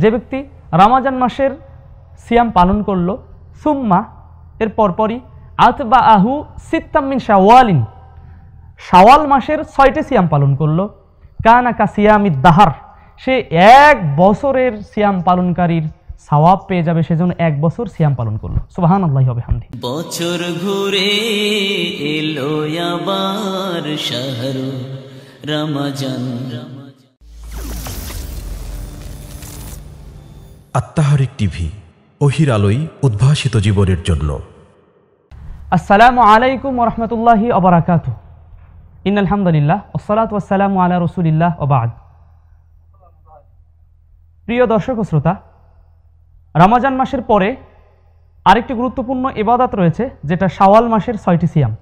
যে ব্যক্তি রামাজান মাসের সিয়াম পালন করল, সুম্মা, এর পরপরই আতবা আহু সিত্তাম্মিন শাওয়ালিন, শাওয়াল মাসের ছয়টি সিয়াম পালন করল। কানাকা সিয়ামিদ দাহার, সে এক বছরের সিয়াম পালনকারীর সওয়াব পেয়ে যাবে, সেজন্য এক বছর সিয়াম পালন করল। সুবাহান আল্লাহ হবে হামদি বছর ঘুরে এলো আবার শহর, রমজান আত্মাহারিক টিভি অহির আলোই উদ্ভাসিত জীবনের জন্য। আসসালামু আলাইকুম ওরহমতুল্লাহি অবরাকাত ইন আলহামদুলিল্লাহ ওসলাত ওসালাম আলা রসুলিল্লাহ ওবাদ প্রিয় দর্শক শ্রোতা, রমাজান মাসের পরে আরেকটি গুরুত্বপূর্ণ ইবাদত রয়েছে, যেটা শাওয়াল মাসের ছয়টি সিয়াম।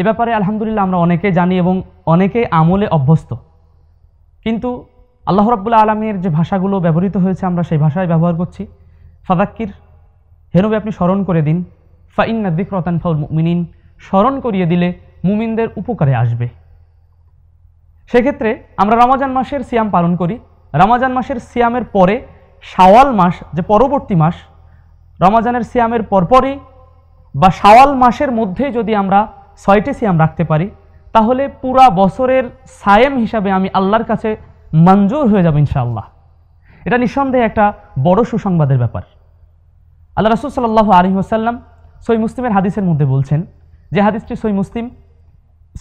এ ব্যাপারে আলহামদুলিল্লাহ আমরা অনেকে জানি এবং অনেকে আমলে অভ্যস্ত। কিন্তু আল্লাহ রাব্বুল্লাহ আলমীর যে ভাষাগুলো ব্যবহৃত হয়েছে, আমরা সেই ভাষায় ব্যবহার করছি। ফাদাক্কির হেনবে আপনি স্মরণ করে দিন। ফাইন্না দিকরতান ফাউল মুমিনিন, স্মরণ করিয়ে দিলে মুমিনদের উপকারে আসবে। সেক্ষেত্রে আমরা রমাজান মাসের সিয়াম পালন করি। রমাজান মাসের সিয়ামের পরে শাওয়াল মাস, যে পরবর্তী মাস, রমাজানের সিয়ামের পরপরই বা শাওয়াল মাসের মধ্যে যদি আমরা ছয়টি সিয়াম রাখতে পারি, তাহলে পুরা বছরের সায়েম হিসাবে আমি আল্লাহর কাছে মঞ্জুর হয়ে যাবে ইনশাআল্লাহ। এটা নিঃসন্দেহে একটা বড় সুসংবাদের ব্যাপার। আল্লাহ রাসুল সাল্লাহ আলী আসাল্লাম সই মুসলিমের হাদিসের মধ্যে বলছেন যে হাদিসটি সই মুসলিম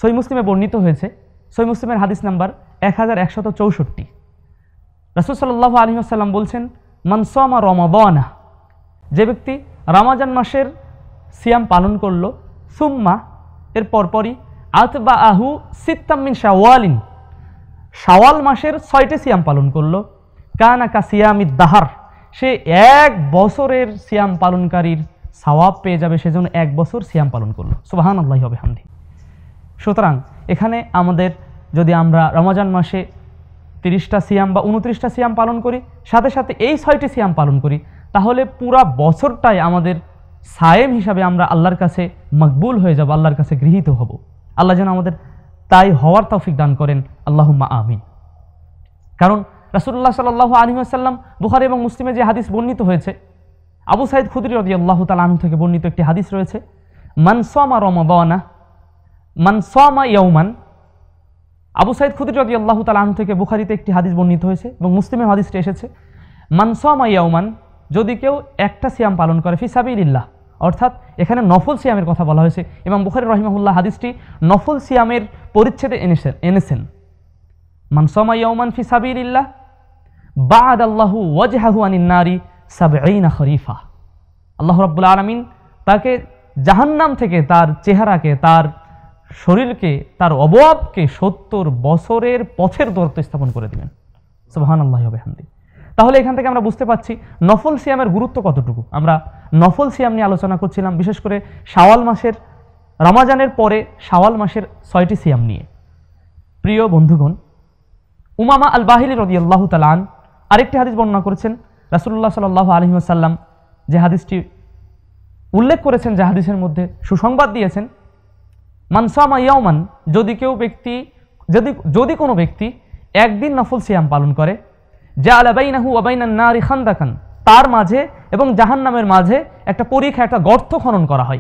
সই মুসলিমে বর্ণিত হয়েছে। সই মুসলিমের হাদিস নাম্বার এক হাজার একশত চৌষট্টি। রাসুল সাল্লাহ আলী আসাল্লাম বলছেন মনসমা রমাবানা যে ব্যক্তি রামাজান মাসের সিয়াম পালন করল, সুম্মা এর পরপরই আতবা আহু সিত্তাম্মিন শাওয়ালিন। শাওয়াল মাসের ছয়টি সিয়াম পালন করল। কানাকা সিয়ামিদ দাহার, সে এক বছরের সিয়াম পালনকারীর সওয়াব পেয়ে যাবে সেজন্য এক বছর সিয়াম পালন করল। সুবাহান আল্লাহ হবে হামদি সুতরাং এখানে আমাদের যদি আমরা রমজান মাসে তিরিশটা সিয়াম বা উনত্রিশটা সিয়াম পালন করি, সাথে সাথে এই ছয়টি সিয়াম পালন করি, তাহলে পুরা বছরটাই আমাদের সায়েম হিসাবে আমরা আল্লাহর কাছে মকবুল হয়ে যাব, আল্লাহর কাছে গৃহীত হব। আল্লাহ যেন আমাদের তাই হওয়ার তৌফিক দান করেন। আল্লাহুম্মা আমিন। কারণ রাসুল্লাহ সাল্লাহ আলী আসাল্লাম বুখারি এবং মুসলিমে যে হাদিস বর্ণিত হয়েছে, আবু সাইদ খুদরি রদি আল্লাহ তালু থেকে বর্ণিত একটি হাদিস রয়েছে মানসমা রমাবানা মানসমা ইয়ৌমান আবু সাইদ খুদরি রদি আল্লাহ তালু থেকে বুখারিতে একটি হাদিস বর্ণিত হয়েছে এবং মুসলিমে হাদিসটি এসেছে মানসমা ইয়ৌমান যদি কেউ একটা সিয়াম পালন করে ফিসাবিল্লাহ অর্থাৎ এখানে নফল সিয়ামের কথা বলা হয়েছে। এবং বুখারি রহিমাহুল্লাহ হাদিসটি নফল সিয়ামের পরিচ্ছেদে এনেছেন। এনেছেন মানসমা ইয়ৌমান ফিসাবিল্লাহ বাদ আল্লাহু ওয়াজহাহু আনিন নারী সাবঈনা খরিফা। আল্লাহ রাব্বুল আলামিন তাকে জাহান্নাম থেকে তার চেহারাকে, তার শরীরকে, তার অবয়বকে সত্তর বছরের পথের দূরত্ব স্থাপন করে দিবেন সুবহান আল্লাহ হামদি তাহলে এখান থেকে আমরা বুঝতে পাচ্ছি নফল সিয়ামের গুরুত্ব কতটুকু। আমরা নফল সিয়াম নিয়ে আলোচনা করছিলাম, বিশেষ করে শাওয়াল মাসের, রমাজানের পরে শাওয়াল মাসের ছয়টি সিয়াম নিয়ে। প্রিয় বন্ধুগণ, উমামা আল বাহিলি রদি আল্লাহ তালান আরেকটি হাদিস বর্ণনা করেছেন রাসুল্লাহ সাল্লাহ আলহি আসাল্লাম যে হাদিসটি উল্লেখ করেছেন, যে হাদিসের মধ্যে সুসংবাদ দিয়েছেন মানসামা ইয়াওমান, যদি কেউ ব্যক্তি, যদি যদি কোনো ব্যক্তি একদিন নফল সিয়াম পালন করে যা আলাবাইনাহু ওবাইনান নারি খান্দাকান। তার মাঝে এবং জাহান্নামের মাঝে একটা পরীক্ষা, একটা গর্ত খনন করা হয়।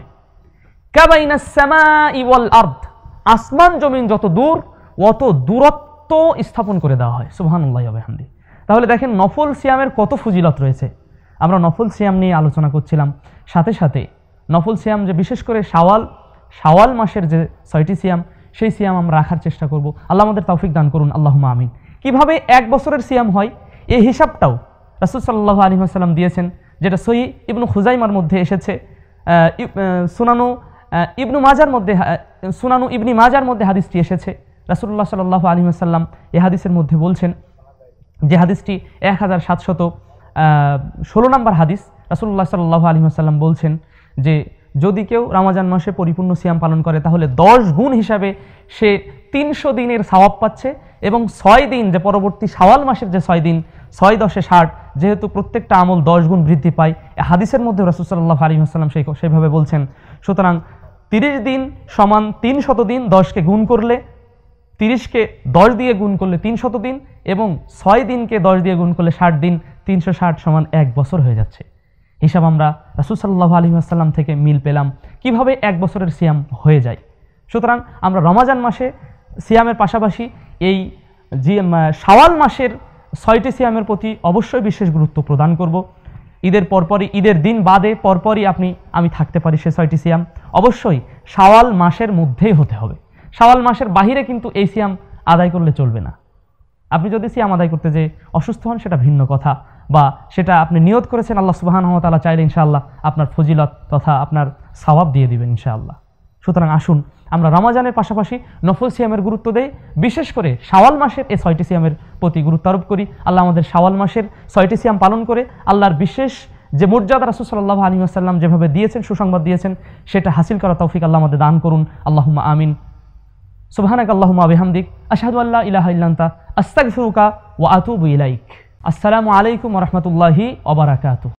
কাবাইনা সামা ইওয়াল আর্দ। আসমান জমিন যত দূর, অত দূরত্ব স্থাপন করে দেওয়া হয়। সুবহানাল্লাহি ওয়া বিহামদি। তাহলে দেখেন নফল সিয়ামের কত ফজিলত রয়েছে। আমরা নফল সিয়াম নিয়ে আলোচনা করছিলাম। সাথে সাথে নফল সিয়াম যে বিশেষ করে শাওয়াল শাওয়াল মাসের যে ছয়টি সিয়াম, সেই সিয়াম আমরা রাখার চেষ্টা করব। আল্লাহ আমাদের তৌফিক দান করুন। আল্লাহ আমিন। কীভাবে এক বছরের সিয়াম হয়? এই হিসাবটাও রাসুল সাল্লাহ আলী আসাল্লাম দিয়েছেন, যেটা সহি ইবনু খুজাইমার মধ্যে এসেছে সুনানু ইবনু মাজার মধ্যে সুনানু ইবনি মাজার মধ্যে হাদিসটি এসেছে। রাসুল্লাহ সাল্লাহ আলী আসাল্লাম এ হাদিসের মধ্যে বলছেন যে হাদিসটি এক হাজার সাতশত ষোলো নম্বর হাদিস রাসুল্লাহ সাল্লাহ আলী আসাল্লাম বলছেন যে যদি কেউ রামাজান মাসে পরিপূর্ণ সিয়াম পালন করে, তাহলে দশ গুণ হিসাবে সে তিনশো দিনের সাওয়াব পাচ্ছে এবং ছয় দিন যে পরবর্তী সাওয়াল মাসের যে ছয় দিন, ছয় দশে ষাট, যেহেতু প্রত্যেকটা আমল দশ গুণ বৃদ্ধি পায় হাদিসের মধ্যে রসুল্লাহ আলী আসসালাম সেই সেইভাবে বলছেন, সুতরাং তিরিশ দিন সমান তিন শত দিন দশকে গুণ করলে, তিরিশকে দশ দিয়ে গুণ করলে তিন শত দিন এবং ছয় দিনকে দশ দিয়ে গুণ করলে ষাট দিন, তিনশো ষাট সমান এক বছর হয়ে যাচ্ছে। হিসাব আমরা রাসুল সাল্লাহ আলী আসাল্লাম থেকে মিল পেলাম, কীভাবে এক বছরের সিয়াম হয়ে যায়। সুতরাং আমরা রমাজান মাসে সিয়ামের পাশাপাশি এই উম, শাওয়াল মাসের ছয়টি সিয়ামের প্রতি অবশ্যই বিশেষ গুরুত্ব প্রদান করব। ঈদের পরপরই ঈদের দিন বাদে পরপরই আপনি আমি থাকতে পারি সে ছয়টি সিয়াম। অবশ্যই শাওয়াল মাসের মধ্যেই হতে হবে। শাওয়াল মাসের বাহিরে কিন্তু এই সিয়াম আদায় করলে চলবে না। আপনি যদি সিয়াম আদায় করতে যে অসুস্থ হন সেটা ভিন্ন কথা বা সেটা আপনি নিয়ত করেছেন আল্লাহ সুবাহান তালা চাইলে ইনশাআল্লাহ আপনার ফজিলত তথা আপনার সওয়াব দিয়ে দিবেন ইনশাআল্লাহ। সুতরাং আসুন আমরা রমাজানের পাশাপাশি নফল সিয়ামের গুরুত্ব দেই। বিশেষ করে শাওয়াল মাসের এই ছয়টি সিয়ামের প্রতি গুরুত্ব আরোপ করি। আল্লাহ আমাদের শাওয়াল মাসের ছয়টি সিয়াম পালন করে আল্লাহর বিশেষ যে মর্যাদা রাসুল সাল্লাহ আলী আসাল্লাম যেভাবে দিয়েছেন, সুসংবাদ দিয়েছেন, সেটা হাসিল করা তৌফিক আল্লাহ আমাদের দান করুন। আল্লাহুম্মা আমিন। সুবহানাক আল্লাহুম্মা বিহামদিক। আশহাদু আল্লা ইলাহা ইল্লা আনতা। আস্তাগফিরুকা ওয়া আতুবু ইলাইক। আসসালামু আলাইকুম রাহমাতুল্লাহি ওয়া বারাকাতুহু।